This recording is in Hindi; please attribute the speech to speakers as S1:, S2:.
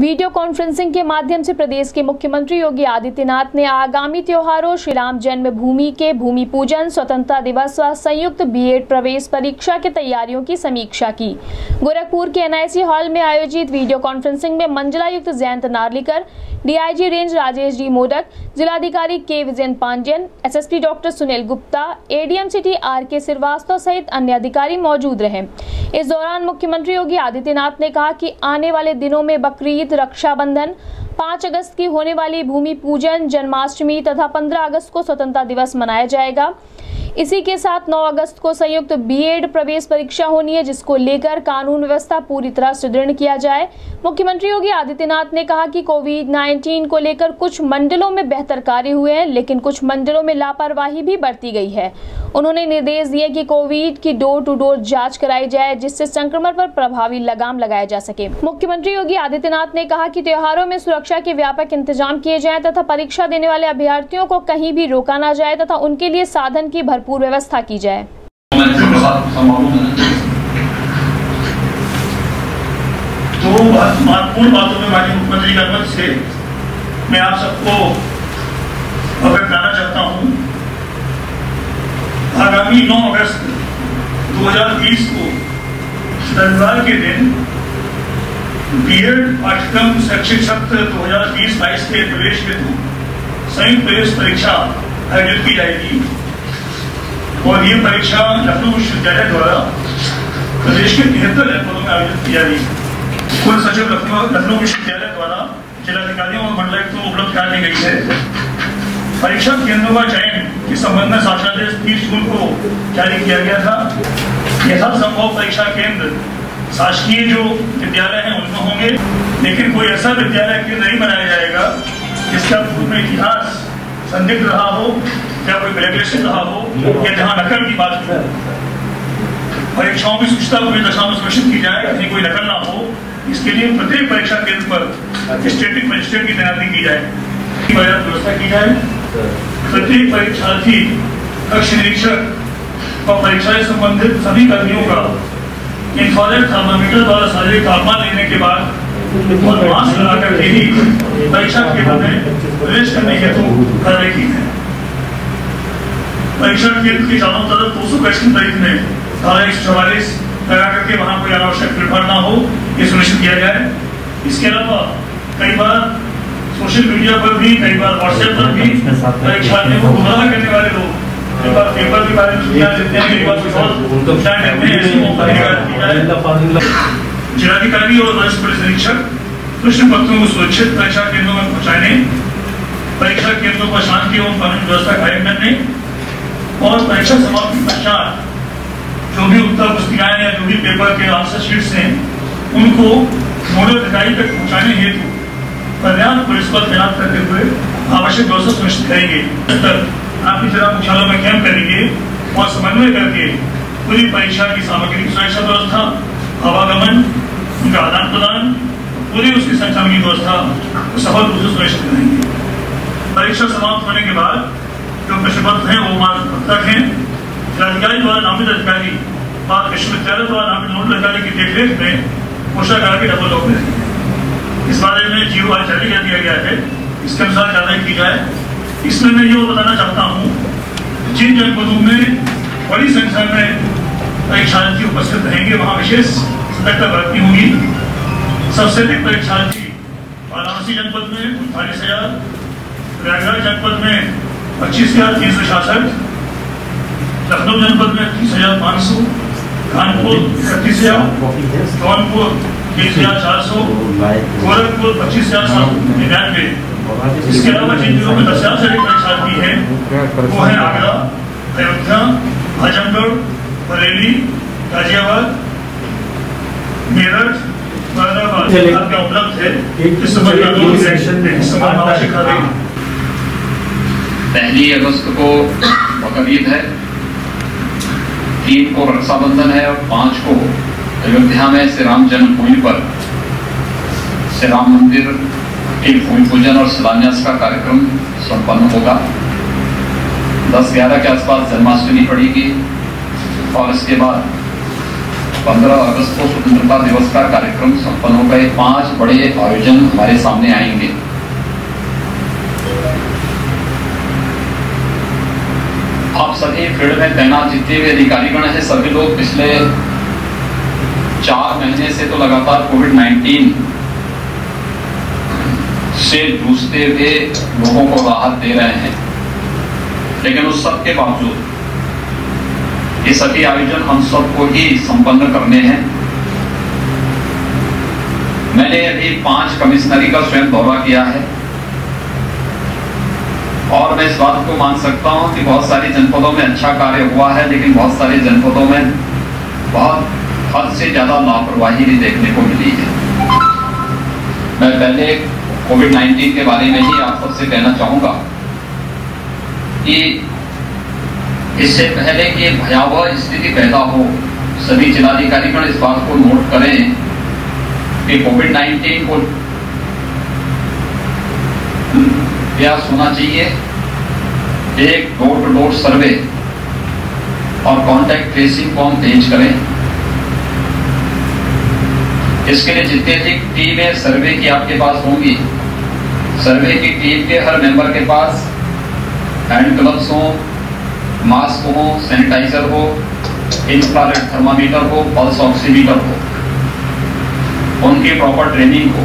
S1: वीडियो कॉन्फ्रेंसिंग के माध्यम से प्रदेश के मुख्यमंत्री योगी आदित्यनाथ ने आगामी त्योहारों श्री राम जन्मभूमि के भूमि पूजन, स्वतंत्रता दिवस व संयुक्त बीएड प्रवेश परीक्षा की तैयारियों की समीक्षा की। गोरखपुर के एनआईसी हॉल में आयोजित वीडियो कॉन्फ्रेंसिंग में मंडलायुक्त Jayant Narlikar DIG range Rajesh D Modak, जिलाधिकारी के Vijayan Pandeyan SSP doctor Sunil Gupta ADM city R K Srivastava सहित अन्य अधिकारी मौजूद रहे। इस दौरान मुख्यमंत्री योगी आदित्यनाथ ने कहा कि आने वाले दिनों में बकरीद, रक्षाबंधन 5 अगस्त की होने वाली भूमि पूजन, जन्माष्टमी तथा 15 अगस्त को स्वतंत्रता दिवस मनाया जाएगा। इसी के साथ 9 अगस्त को संयुक्त बीएड प्रवेश परीक्षा होनी है, जिसको लेकर कानून व्यवस्था पूरी तरह सुदृढ़ किया जाए। मुख्यमंत्री योगी आदित्यनाथ ने कहा कि कोविड 19 को लेकर कुछ मंडलों में बेहतर कार्य हुए हैं, लेकिन कुछ मंडलों में लापरवाही भी बरती गई है। उन्होंने निर्देश दिए कि कोविड की डोर टू डोर जाँच कराई जाए, जिससे संक्रमण पर प्रभावी लगाम लगाया जा सके। मुख्यमंत्री योगी आदित्यनाथ ने कहा कि त्योहारों में सुरक्षा के व्यापक इंतज़ाम किए जाए तथा परीक्षा देने वाले अभ्यर्थियों को कहीं भी रोका न जाए तथा उनके लिए साधन की व्यवस्था की जाए।
S2: दो महत्वपूर्ण बातों में माननीय मुख्यमंत्री की अनुमति से मैं आप सबको अवगत कराना चाहता हूँ। आगामी 9 अगस्त 2020 को रविवार के दिन बीएड पाठ्यक्रम शैक्षिक सत्र 2020-22 के प्रवेश हेतु संयुक्त प्रवेश परीक्षा आयोजित की जाएगी। और ये परीक्षा लखनऊ विश्वविद्यालय द्वारा प्रदेश के तिहत्तर जनपदों में आयोजित की जा रही है। कुल सचिव लखनऊ विश्वविद्यालय द्वारा जिलाधिकारियों और मंडलायुक्तों को उपलब्ध करा दी गई है। परीक्षा केंद्रों का चयन इस संबंध में शासनादेश तीस जून को जारी किया गया था। यथासंभव परीक्षा केंद्र शासकीय जो विद्यालय हैं, उनमें होंगे, लेकिन कोई ऐसा विद्यालय केंद्र नहीं बनाया जाएगा जिसका पूर्व इतिहास संदिग्ध रहा हो या कोई ब्लैकलिस्टेड रहा हो या जहाँ नकल की बात हो। परीक्षाओं की सूचना पूरी दशा में सुनिश्चित की जाए कहीं कोई नकल ना हो इसके लिए प्रत्येक परीक्षा केंद्र पर स्टेटिक मजिस्ट्रेट की तैनाती की जाए। व्यवस्था की जाए। प्रत्येक परीक्षार्थी कक्ष निरीक्षक और परीक्षा से संबंधित सभी कर्मियों का इंफ्रारेड थर्मामीटर द्वारा शारीरिक तापमान लेने के बाद और मास्क लगा करके ही परीक्षा केंद्र में प्रवेश करने हेतु कार्रवाई की है। परीक्षा केंद्र के चारों तरफ़ दो सौ गज की तारीख में सौ चौवालीस लगा करके वहाँ कोई अनावश्यक भीड़भाड़ ना हो ये सुनिश्चित किया जाए। इसके अलावा कई बार सोशल मीडिया पर भी कई बार व्हाट्सएप पर भी परीक्षार्थियों को गुमराह करने वाले लोग कई बार पेपर के बारे में सूचना देते हैं कई बार कुछ और सूचना देते हैं ऐसी मौका निकाल की जाए जिलाधिकारी और वरिष्ठ पुलिस अधीक्षक प्रश्न पत्रों को सुरक्षित परीक्षा केंद्रों में पहुँचाने, परीक्षा केंद्रों पर शांति एवं कानून व्यवस्था कायम करने और परीक्षा समाप्ति पश्चात जो भी उत्तर पुस्तिकाएँ या जो भी पेपर के आंसर शीट्स हैं, उनको नोडल अधिकारी तक पहुँचाने हेतु पर्याप्त पुलिस बल तैनात करते हुए आवश्यक व्यवस्था सुनिश्चित करेंगे। तक आपकी जिला मुख्यालय में कैंप करेंगे और समन्वय करके पूरी परीक्षा की सामग्री की सुरक्षा व्यवस्था, आवागमन, उनका आदान प्रदान पूरी उसकी संचालन की व्यवस्था सफल रूप से सुनिश्चित करेंगे परीक्षा समाप्त होने के बाद जो पत्र हैं, वो तक हैं। जिलाधिकारी द्वारा नामित अधिकारी बाद विश्वविद्यालय द्वारा नामित नोडल अधिकारी की देखरेख में कोषागार के डबल में इस बारे में ज़ीरो आज जारी कर दिया गया है, इसके अनुसार कार्रवाई की जाए। इसमें मैं ये बताना चाहता हूँ, जिन जनपदों में बड़ी संख्या में परीक्षार्थी उपस्थित रहेंगे, वहाँ विशेष सतर्कता बरतनी होगी। सबसे अधिक परीक्षार्थी वाराणसी जनपद में, उनतालीस हज़ार। प्रयागराज जनपद में पच्चीस हज़ार तीन सौ छियासठ। लखनऊ जनपद में तीस हज़ार पाँच सौ। कानपुर इकतीस हज़ार। जौनपुर तेईस हज़ार चार सौ। गोरखपुर पच्चीस हज़ार सात सौ निन्यानवे। इसके अलावा जिन जिलों में दस हज़ार से अधिक परीक्षार्थी हैं, वो है आगरा, अयोध्या आजमगढ़ बरेली, गाजियाबाद, मेरठ उपलब्ध है सेक्शन में
S3: पहली अगस्त को बकरीद है तीन को रक्षाबंधन है और पाँच को अयोध्या में श्री राम जन्मभूमि पर। श्री राम मंदिर के भूमि पूजन और शिलान्यास का कार्यक्रम संपन्न होगा। दस ग्यारह के आसपास जन्माष्टमी पड़ेगी और इसके बाद पंद्रह अगस्त को स्वतंत्रता दिवस का कार्यक्रम संपन्न हो गए पाँच बड़े आयोजन हमारे सामने आएँगे। आप सभी फ़ील्ड में तैनात जितने भी अधिकारीगण हैं, सभी लोग पिछले चार महीने से तो लगातार कोविड 19 से जूझते हुए लोगों को राहत दे रहे हैं। लेकिन उस सब के बावजूद ये सभी आयोजन हम सबको ही संपन्न करने हैं। मैंने अभी पाँच कमिश्नरी का स्वयं दौरा किया है। और मैं इस बात को मान सकता हूँ कि बहुत सारी जनपदों में अच्छा कार्य हुआ है, लेकिन बहुत सारे जनपदों में बहुत हद से ज़्यादा लापरवाही भी देखने को मिली है। मैं पहले कोविड 19 के बारे में ही आप सबसे कहना चाहूँगा कि इससे पहले कि भयावह स्थिति पैदा हो, सभी जिलाधिकारीगण इस बात को नोट करें कि कोविड 19 को प्रयास होना चाहिए। एक डोर टू डोर सर्वे और कॉन्टैक्ट ट्रेसिंग फॉर्म तेज करें। इसके लिए जितने अधिक टीमें सर्वे की आपके पास होंगी। सर्वे की टीम के हर मेंबर के पास हैंड ग्लव्स हो मास्क हो सैनिटाइजर हो इंफ्रारेड थर्मामीटर हो पल्स ऑक्सीमीटर हो उनके प्रॉपर ट्रेनिंग हो।